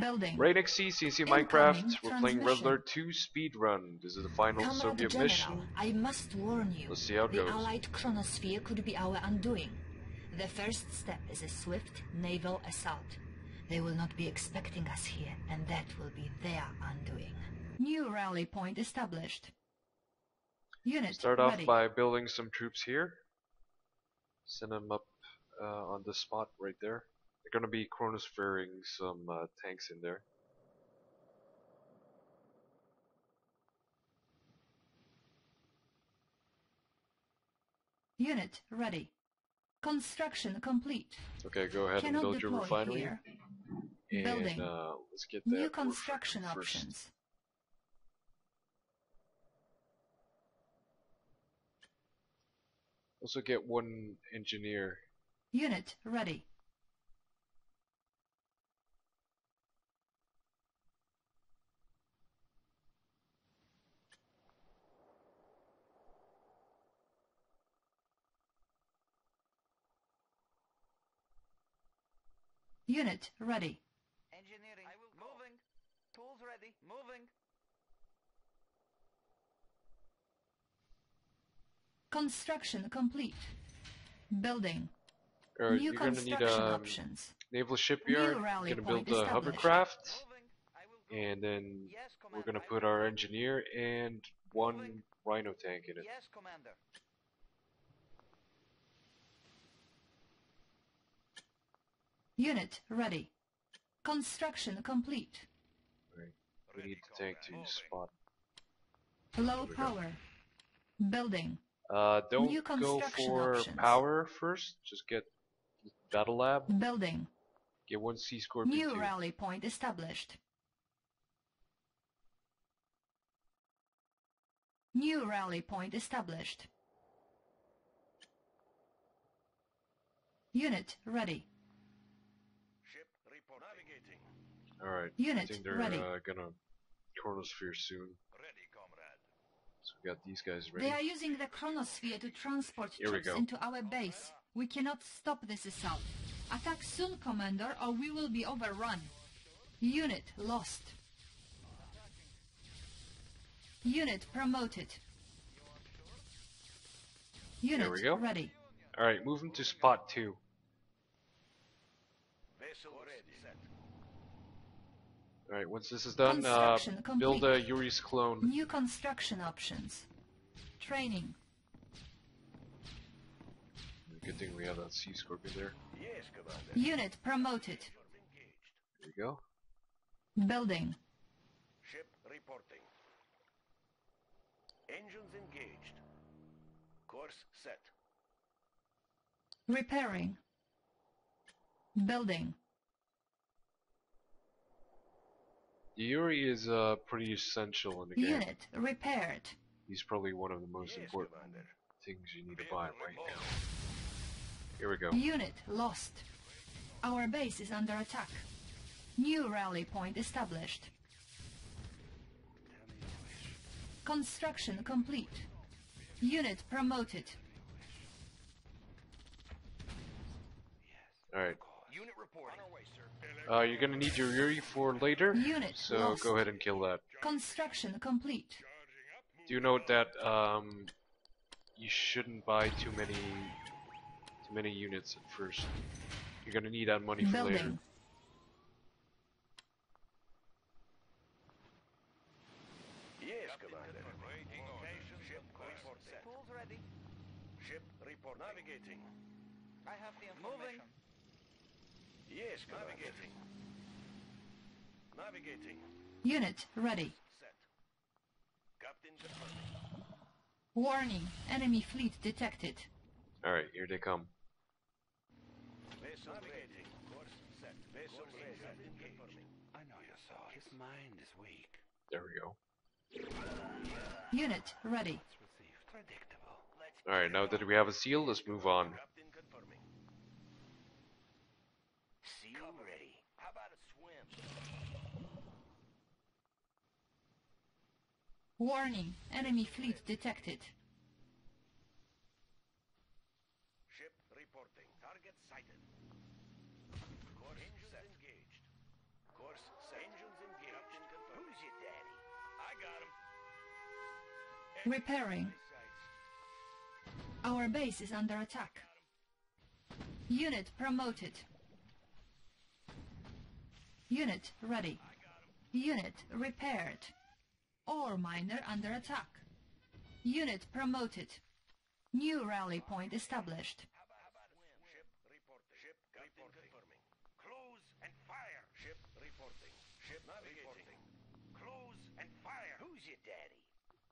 Building. Right next to CNC Incoming Minecraft, we're playing Red. Alert 2 Speedrun. This is the final Comrade Soviet General, mission. I must warn you. Let's see how it the goes. Allied chronosphere could be our undoing. The first step is a swift naval assault. They will not be expecting us here, and that will be their undoing. New rally point established. Unit Start off ready. by building some troops here. Send them up uh, on this spot right there. They're gonna be chronosphering some uh, tanks in there. Unit ready. Construction complete. Okay, go ahead and build your refinery. here. And Building. uh, let's get that New construction first. options. Also get one engineer. Unit ready. Unit ready. Engineering. I will moving. Tools ready. Moving. Construction complete. Building. Alright, New you're gonna need construction a um, options. naval shipyard. New rally gonna build a hovercraft, Moving. I will go. and then yes, we're gonna put our engineer and one rhino tank in it. Yes, Commander. Unit ready. Construction complete. We need the tank to spot. Low go. power. Building. Uh, don't New go for options. power first. Just get battle lab. Building. Get one Sea Scorpion New too. rally point established. New rally point established. Unit ready. Ship report. Navigating. All right. Unit I Unit think they're ready. uh, gonna chronosphere soon. Ready, comrade. So we got these guys ready. They are using the chronosphere to transport Here troops into our base. We cannot stop this assault. Attack soon, Commander, or we will be overrun. Unit lost. Unit promoted. Unit we go. ready. All right, move them to spot two. Vessel ready. Set. All right, once this is done, uh, Construction build a complete. Yuri's clone. New construction options. Training. Good thing we have that Sea Scorpion there. Yes, Commander. Unit promoted. There we go. Building. Ship reporting. Engines engaged. Course set. Repairing. Building. The Yuri is uh, pretty essential in the game. Unit repaired. He's probably one of the most yes, important Commander. things you need to buy right now. Here we go. Unit lost. Our base is under attack. New rally point established. Construction complete. Unit promoted. All right. Unit reporting. Uh, you're gonna need your Yuri for later, Unit so lost. go ahead and kill that. Construction complete. Do you note that um, you shouldn't buy too many too many units at first. You're gonna need that money for later. Building. Yes, Commander. Ship report set. Tools ready. Ship report. Navigating. I have the information. Moving. Yes, Navigating. Navigating. Unit ready. Set. Captain confirming. Warning. Enemy fleet detected. All right, here they come. Vessel navigating. Course set. Vessel ready. Confirming. I know your thought. His mind is weak. There we go. Unit ready. Predictable. All right, now that we have a seal, let's move on. Warning, enemy fleet detected. Ship reporting. Target sighted. Course engines set. engaged. Course set. Engines engaged. Who's your daddy? I got him. Repairing. Our base is under attack. Unit promoted. Unit ready. Unit repaired. Ore miner under attack. Unit promoted. New rally point established. Ship reporting. Ship reporting. Close and fire. Ship reporting. Ship navigating. Close and fire. Who's your daddy?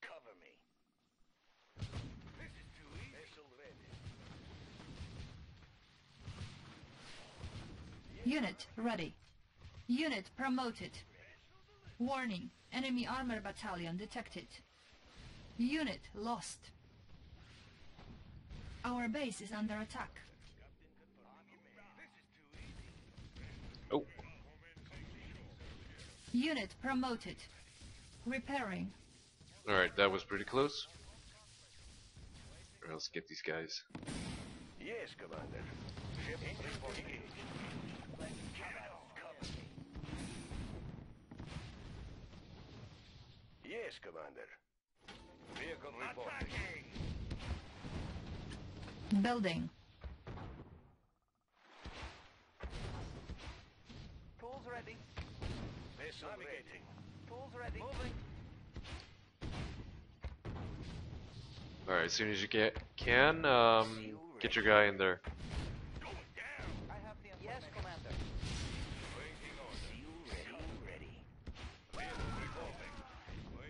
Cover me. This is too easy. Vessel ready. Unit ready. Unit promoted. Warning. Enemy armor battalion detected. Unit lost. Our base is under attack. Oh, Unit promoted. Repairing. alright, that was pretty close. Alright, let's get these guys. Yes, Commander. Ship reporting. Yes, Commander. Vehicle reporting. Building. Tools ready. Vessel navigating. Tools ready. Moving. Alright, as soon as you get can, um, get your guy in there.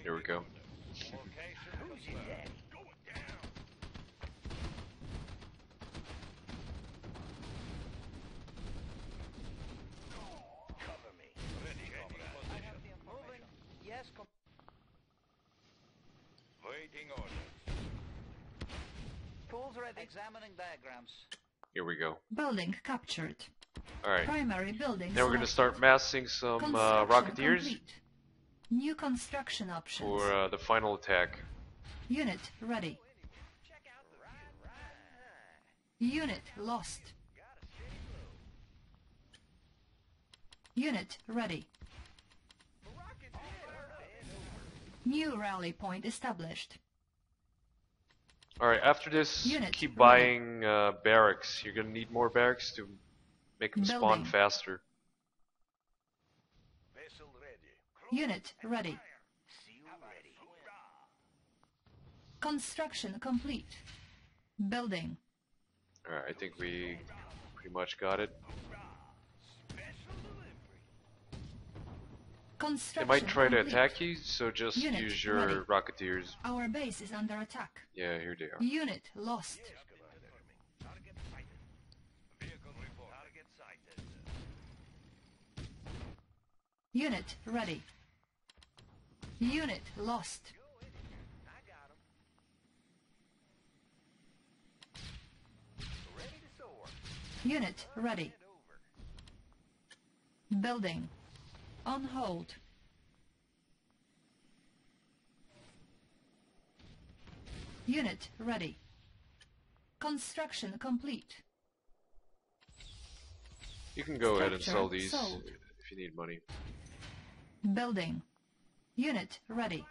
Orders. Tools ready. Examining diagrams. Here we go. Building captured. Alright, Primary building now we're gonna start massing some uh, Rocketeers complete. New construction options. for uh, the final attack. Unit ready. Unit lost. Unit ready. New rally point established. Alright, after this, Unit keep ready. buying uh, barracks. You're gonna need more barracks to make them spawn faster. Vessel ready. Unit ready. Construction complete. Building. Alright, I think we pretty much got it. They might try to attack you, so just Unit use your ready. Rocketeers. Our base is under attack. Yeah, here they are. Unit lost. Target sighted. Vehicle report. Target sighted. Unit ready. Unit lost. I got him. Ready to soar. Unit ready. Building. On hold. Unit ready. Construction complete. You can go ahead and sell these sold. if you need money. Building. Unit ready.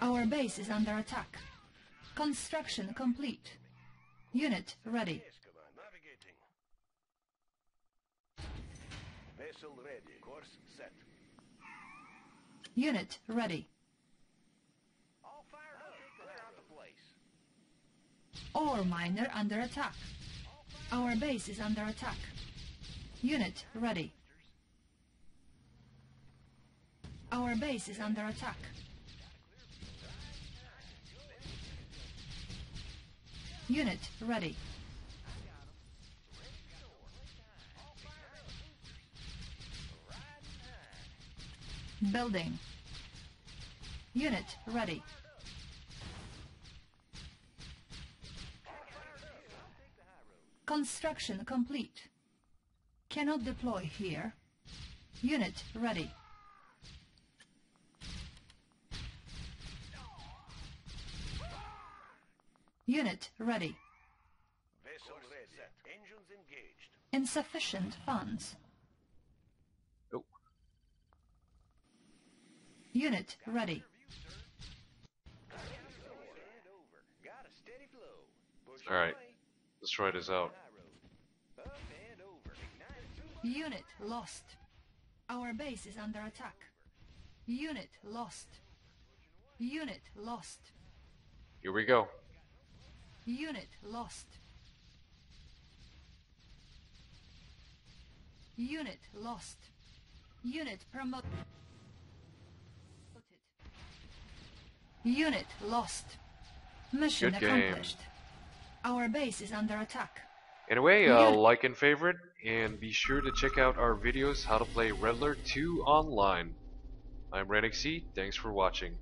Our base is under attack. Construction complete. Unit ready. Yes, Command. Navigating. Vessel ready. Course set. Unit ready. All fired up. Clear out the place. Ore miner under attack. Our base is under attack. Unit ready. Our base is under attack. Unit ready. Building. Unit ready. Construction complete. Cannot deploy here. Unit ready. Unit ready. Vessel ready. Engines engaged. Insufficient funds. Oh. Unit ready. Alright. a steady flow. Unit lost. Our base is under attack. Unit lost. Unit lost. Here we go. Unit lost. Unit lost. Unit promoted. Unit lost. Mission Good game. accomplished. Our base is under attack. Anyway, uh, like and favorite, and be sure to check out our videos how to play Red Alert 2 online. I'm Renix C. Thanks for watching.